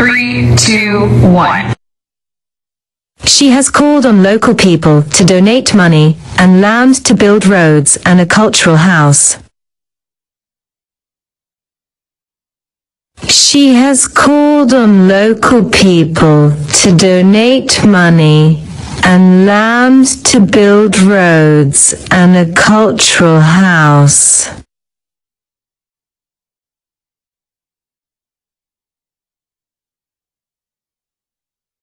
Three, two, one. She has called on local people to donate money and land to build roads and a cultural house. She has called on local people to donate money and land to build roads and a cultural house.